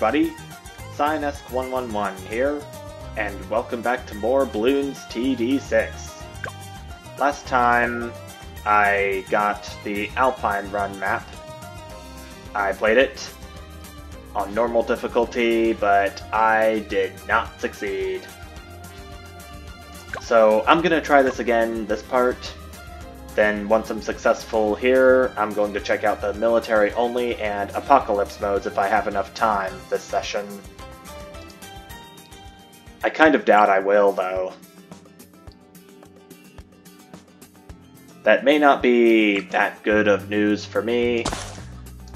Everybody, Cyanesque111 here, and welcome back to more Bloons TD6. Last time I got the Alpine Run map. I played it on normal difficulty, but I did not succeed. So I'm gonna try this again, this part, then once I'm successful here, I'm going to check out the military only and apocalypse modes if I have enough time this session. I kind of doubt I will, though. That may not be that good of news for me,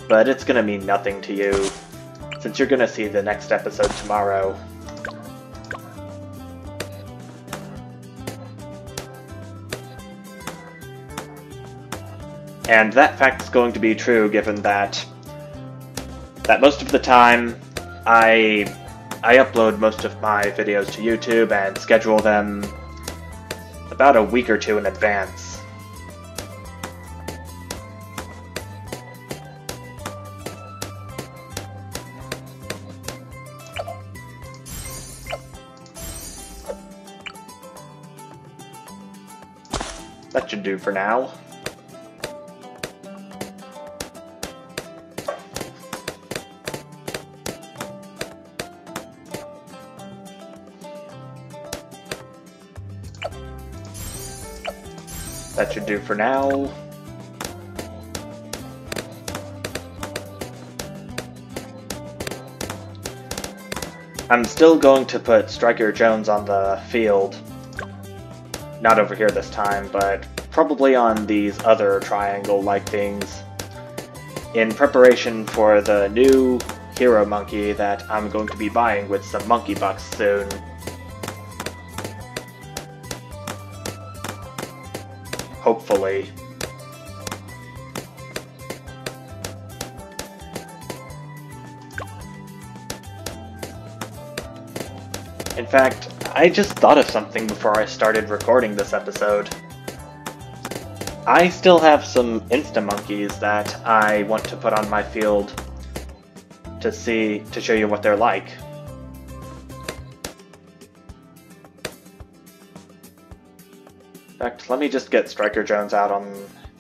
but it's gonna mean nothing to you, since you're gonna see the next episode tomorrow. And that fact is going to be true given that that most of the time I I upload most of my videos to YouTube and schedule them about a week or two in advance. That should do for now. Should do for now. I'm still going to put Striker Jones on the field. Not over here this time, but probably on these other triangle-like things. In preparation for the new Hero Monkey that I'm going to be buying with some Monkey Bucks soon. Hopefully. In fact, I just thought of something before I started recording this episode. I still have some Insta-monkeys that I want to put on my field to see, to show you what they're like. Fact, let me just get Striker Jones out on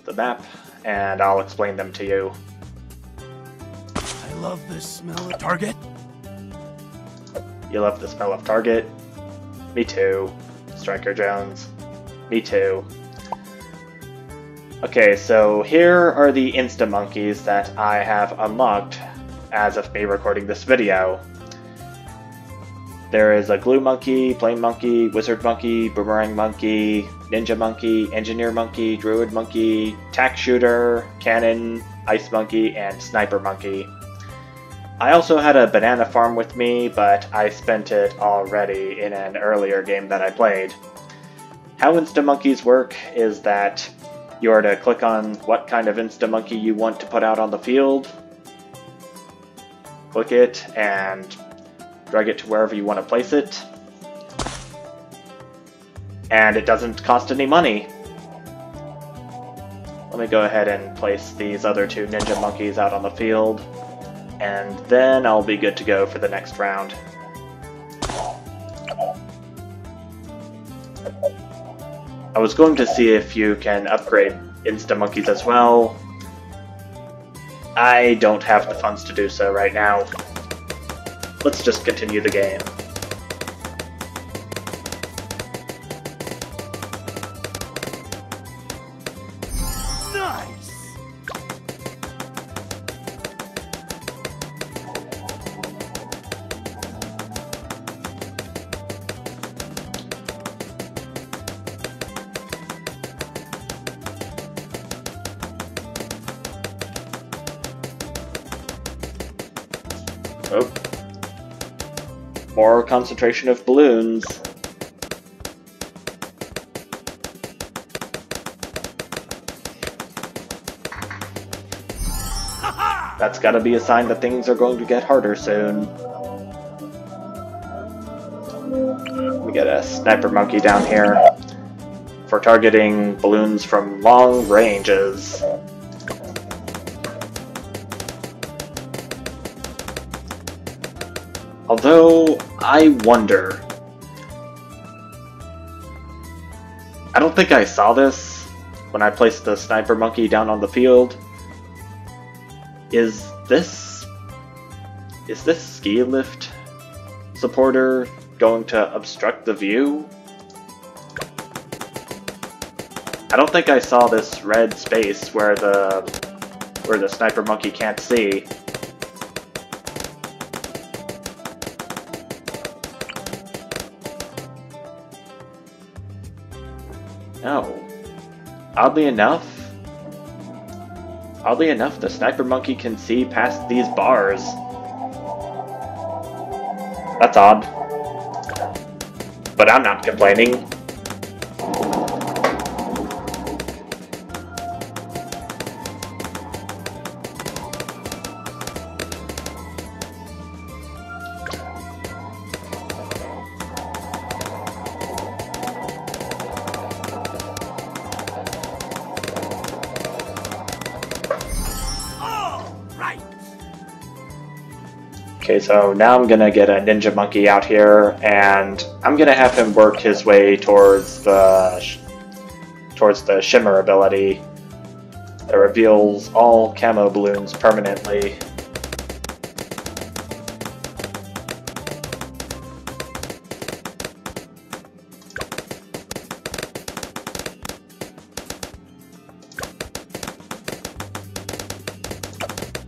the map, and I'll explain them to you. I love the smell of Target. You love the smell of Target? Me too, Striker Jones. Me too. Okay, so here are the Insta-monkeys that I have unlocked as of me recording this video. There is a glue monkey, plane monkey, wizard monkey, boomerang monkey, ninja monkey, engineer monkey, druid monkey, tack shooter, cannon, ice monkey, and sniper monkey. I also had a banana farm with me, but I spent it already in an earlier game that I played. How Insta-monkeys work is that you are to click on what kind of Insta-monkey you want to put out on the field, click it, and drag it to wherever you want to place it. And it doesn't cost any money. Let me go ahead and place these other two ninja monkeys out on the field, and then I'll be good to go for the next round. I was going to see if you can upgrade Insta Monkeys as well. I don't have the funds to do so right now let's just continue the game. Concentration of balloons. That's gotta be a sign that things are going to get harder soon. We get a sniper monkey down here for targeting balloons from long ranges. Although, I wonder. I don't think I saw this when I placed the sniper monkey down on the field. Is this... Is this ski lift supporter going to obstruct the view? I don't think I saw this red space where the where the sniper monkey can't see. Oddly enough, oddly enough, the sniper monkey can see past these bars. That's odd. But I'm not complaining. Okay, so now I'm gonna get a Ninja Monkey out here, and I'm gonna have him work his way towards the towards the Shimmer ability that reveals all camo balloons permanently.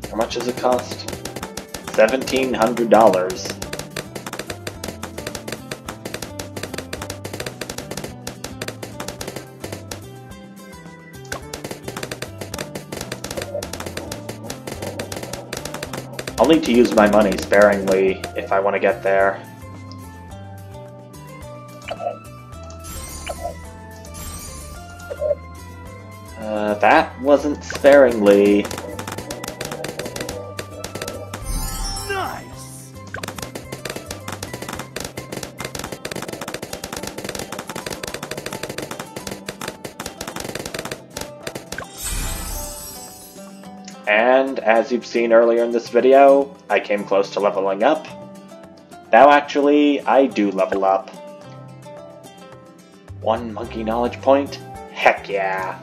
How much does it cost? $1,700. I'll need to use my money sparingly if I want to get there. Uh, that wasn't sparingly. And as you've seen earlier in this video, I came close to leveling up. Now actually, I do level up. One monkey knowledge point? Heck yeah.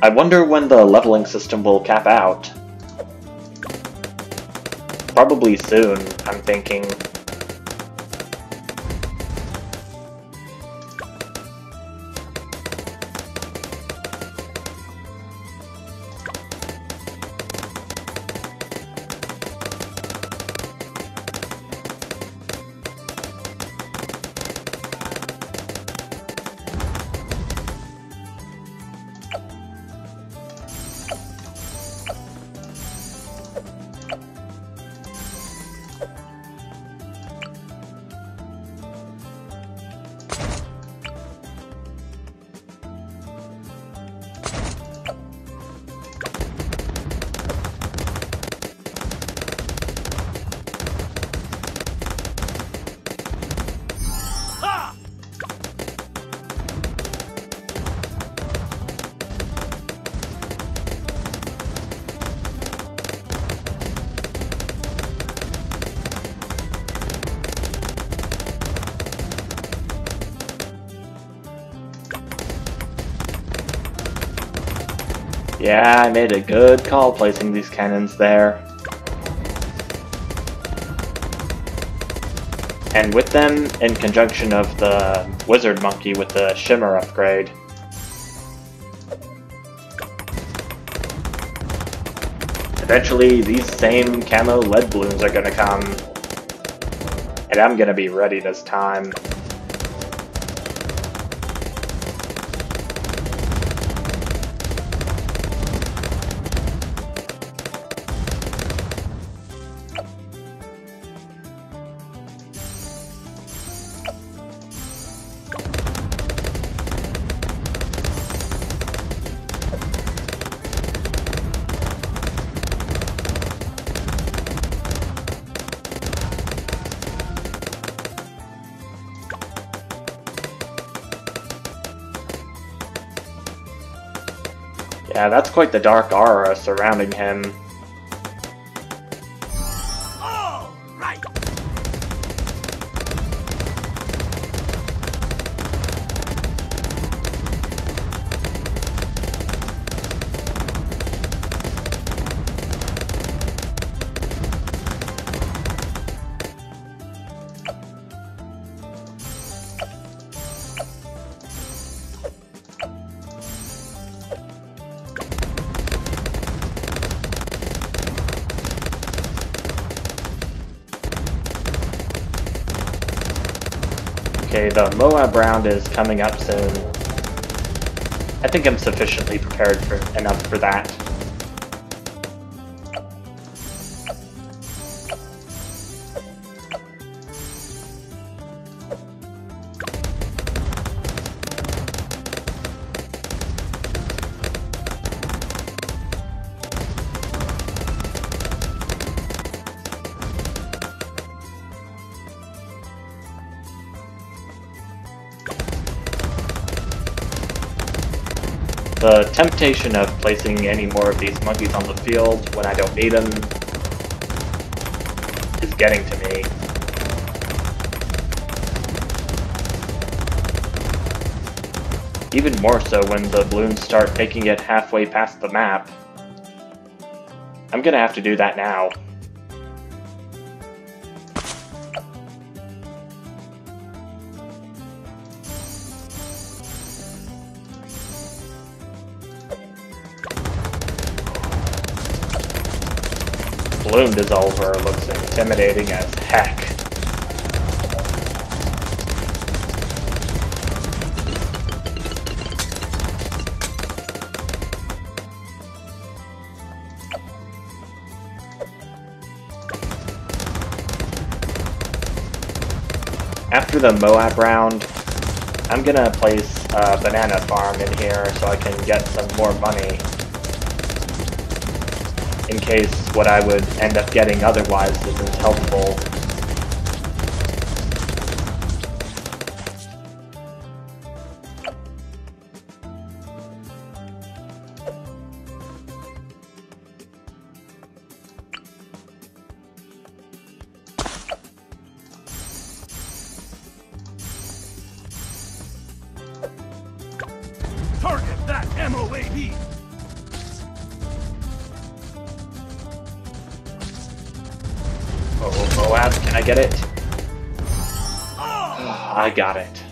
I wonder when the leveling system will cap out. Probably soon, I'm thinking. Yeah, I made a good call placing these cannons there. And with them, in conjunction of the Wizard Monkey with the Shimmer upgrade. Eventually, these same camo lead balloons are gonna come. And I'm gonna be ready this time. That's quite the dark aura surrounding him. The Moab round is coming up soon. I think I'm sufficiently prepared for enough for that. Temptation of placing any more of these monkeys on the field when I don't need them is getting to me. Even more so when the balloons start making it halfway past the map. I'm gonna have to do that now. Balloon Dissolver looks intimidating as heck. After the Moab round, I'm gonna place a banana farm in here so I can get some more money in case what I would end up getting otherwise isn't helpful. Can I get it? Oh, I got it.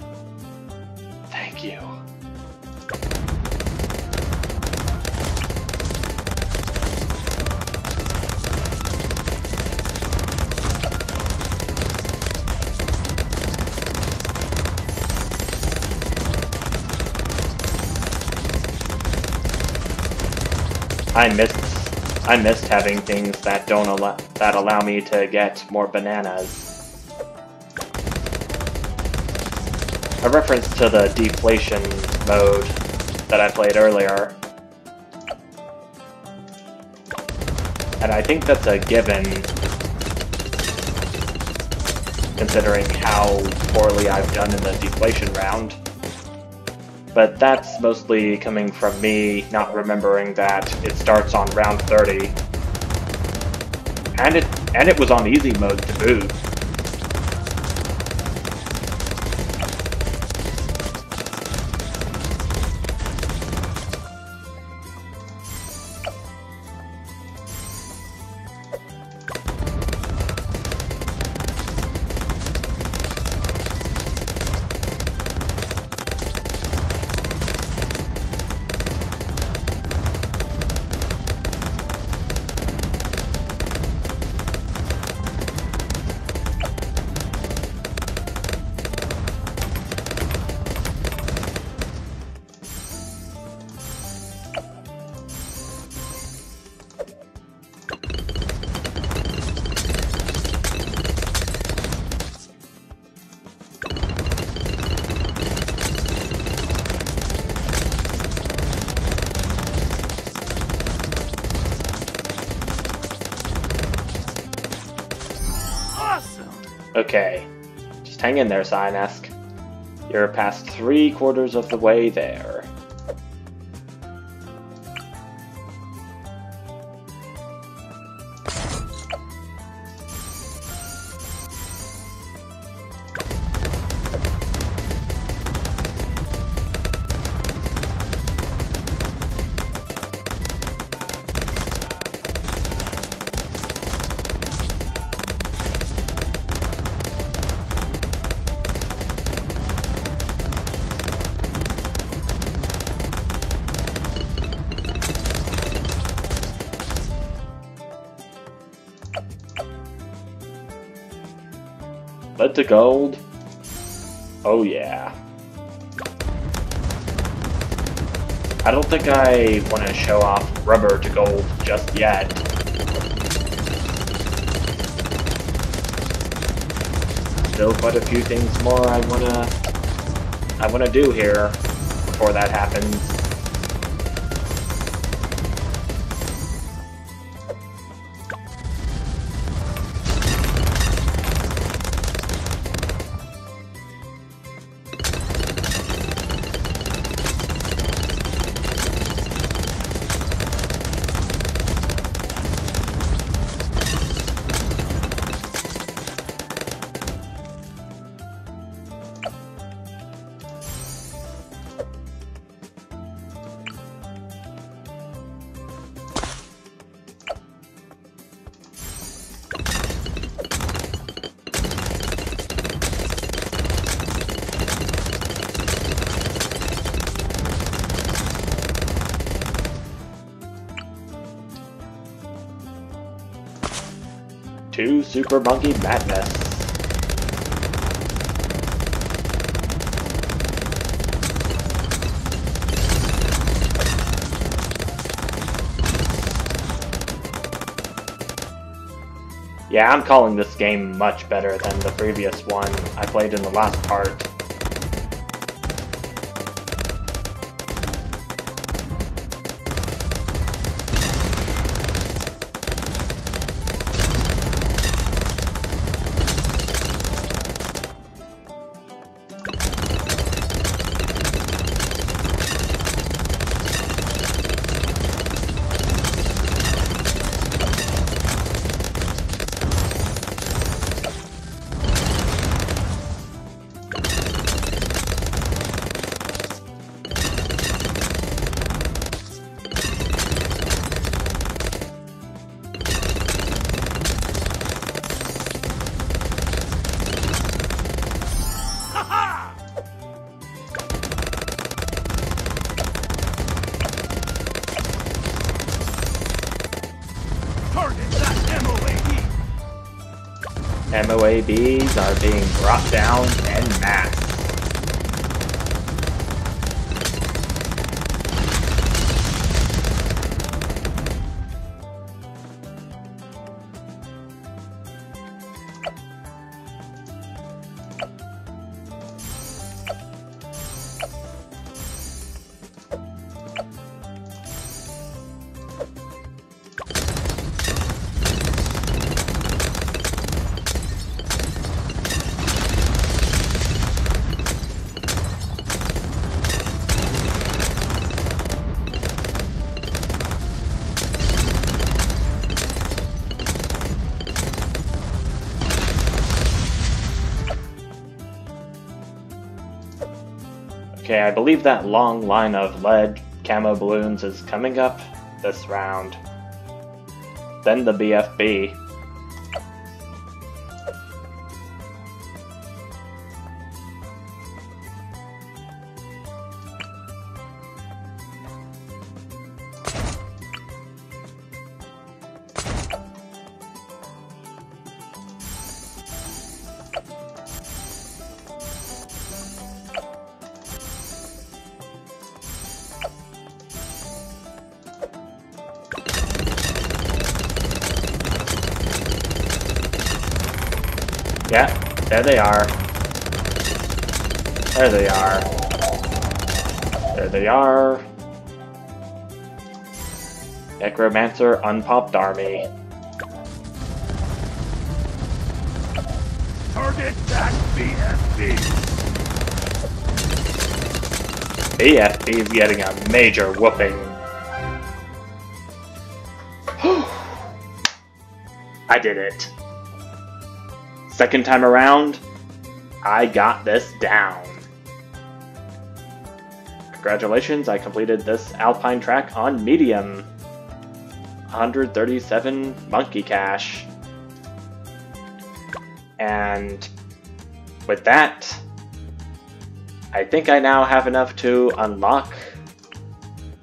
Thank you. I missed I missed having things that don't allow that allow me to get more bananas. A reference to the deflation mode that I played earlier. And I think that's a given, considering how poorly I've done in the deflation round. But that's mostly coming from me not remembering that it starts on round 30. And it and it was on easy mode to boot. Okay. Just hang in there, Cyanesque. You're past three quarters of the way there. Lead to gold? Oh yeah. I don't think I want to show off rubber to gold just yet. Still quite a few things more I wanna I wanna do here before that happens. Super Monkey Madness. Yeah, I'm calling this game much better than the previous one I played in the last part. MOABs are being brought down en masse. Okay, I believe that long line of lead camo balloons is coming up this round. Then the BFB. There they are. There they are. There they are. Necromancer Unpopped Army. Target that BFB. BFB is getting a major whooping. I did it. Second time around, I got this down. Congratulations, I completed this Alpine track on medium. 137 monkey cash. And with that, I think I now have enough to unlock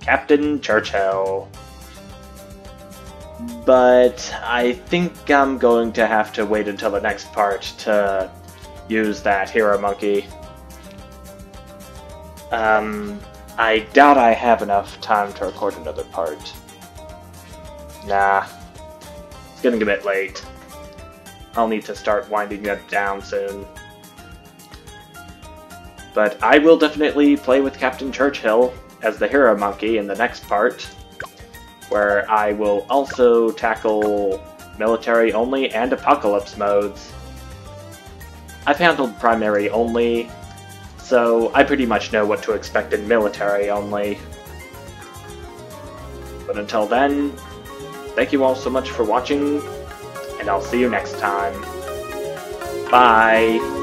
Captain Churchill but I think I'm going to have to wait until the next part to use that hero monkey. Um, I doubt I have enough time to record another part. Nah. It's getting a bit late. I'll need to start winding it down soon. But I will definitely play with Captain Churchill as the hero monkey in the next part, where I will also tackle military only and apocalypse modes. I've handled primary only, so I pretty much know what to expect in military only. But until then, thank you all so much for watching, and I'll see you next time. Bye!